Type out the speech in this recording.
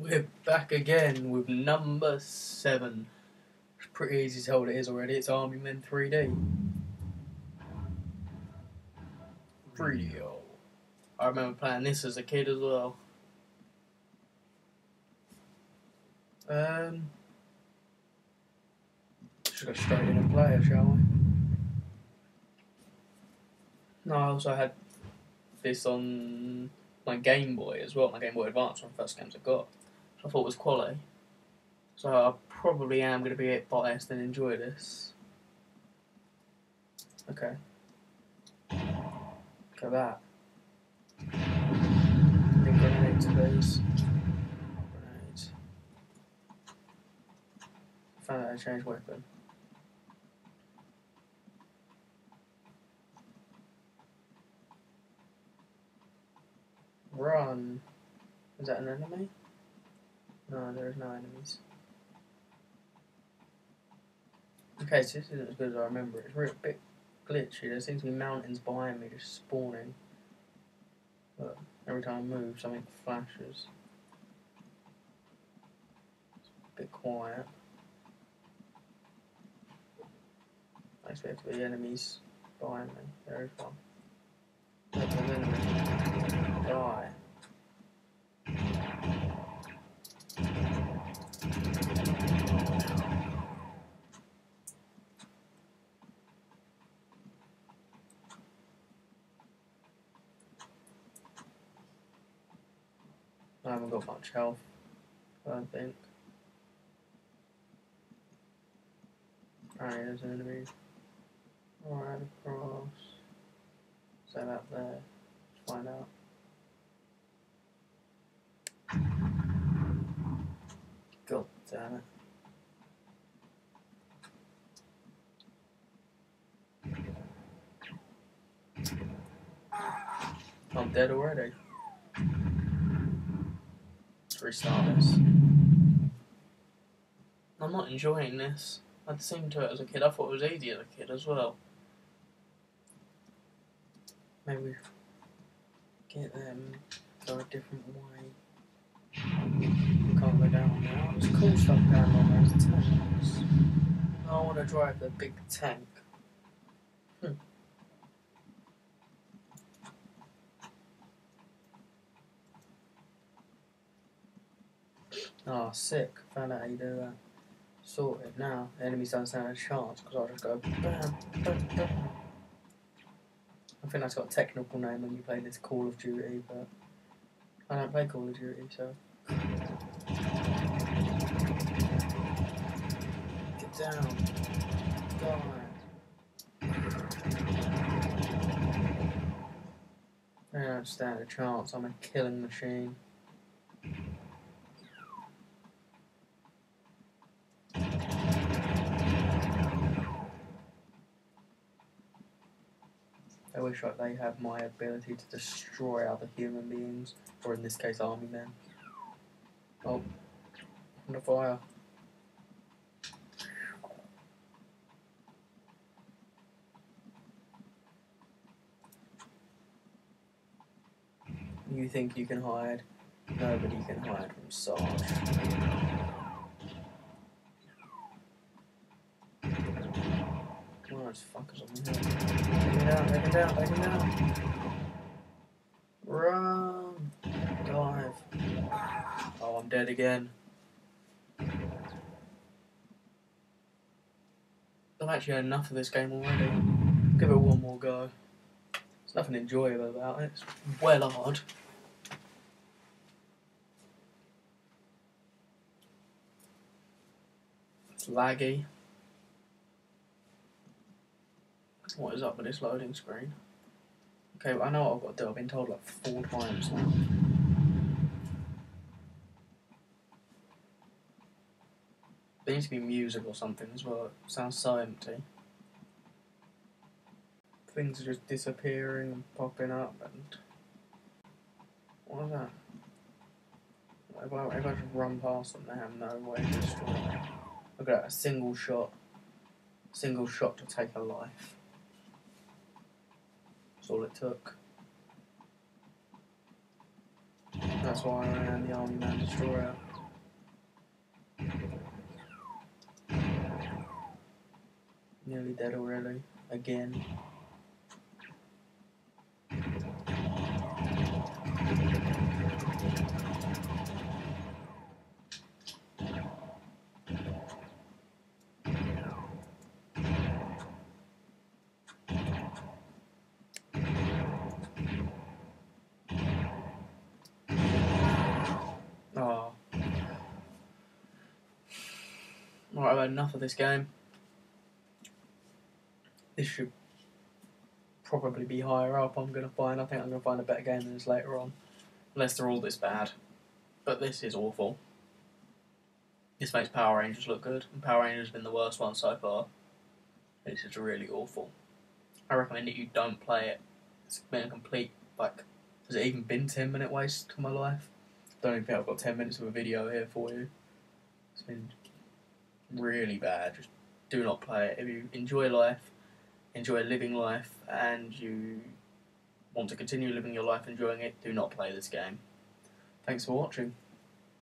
We're back again with number seven. It's pretty easy to tell what it is already. It's Army Men 3D. 3D. I remember playing this as a kid as well. Um, should go straight in and play it, shall we? No, I also had this on my Game Boy as well, my Game Boy Advance, one of the first games I got. I thought was quality. So I probably am going to be a biased and enjoy this. Okay. Look at that. Big grenades, please. Grenades. Found out I changed weapon. Run. Is that an enemy? No, there's no enemies. Okay, so this isn't as good as I remember. It's a bit glitchy. There seems to be mountains behind me just spawning. But every time I move, something flashes. It's a bit quiet. I expect to be enemies behind me. There is one. There's an enemy. Die. I haven't got much health, I think. Alright, there's an enemy. Alright, across. Is that up there? Let's find out. God damn it. I'm dead already. Restart this. I'm not enjoying this. I'd seen to it as a kid. I thought it was easy as a kid as well. Maybe get them go a different way. We can't go down now. There's cool stuff down on those tanks. I want to drive the big tank. Oh, sick. Found out how you do that. Sorted now. Enemies don't stand a chance because I'll just go bam, bam, bam. I think that's got a technical name when you play this Call of Duty, but I don't play Call of Duty, so. Get down. Die. They don't stand a chance. I'm a killing machine. I wish like, they had my ability to destroy other human beings, or in this case, army men. Oh, under fire. You think you can hide? Nobody can hide from Sarge. There's fuckers on. Take him down, take him down, take him down. Run! Dive. Oh, I'm dead again. I've actually had enough of this game already. Give it one more go. There's nothing enjoyable about it. It's well hard. It's laggy. What is up with this loading screen? Okay, well, I know what I've got to do. I've been told like four times now. There needs to be music or something as well. It sounds so empty. Things are just disappearing and popping up and... What is that? If I, if I just run past them, they have no way to destroy. Look at that, a single shot. Single shot to take a life. That's all it took. That's why I am the Army Man Destroyer. Nearly dead already. Again. Right, I've had enough of this game. This should probably be higher up. I'm to find. I think I'm to find a better game than this later on. Unless they're all this bad. But this is awful. This makes Power Rangers look good. And Power Rangers has been the worst one so far. This is really awful. I recommend that you don't play it. It's been a complete, like, has it even been 10 minute waste of my life? Don't even think I've got 10 minutes of a video here for you. It's been really bad. Just do not play it. If you enjoy life, enjoy living life, and you want to continue living your life enjoying it, do not play this game. Thanks for watching.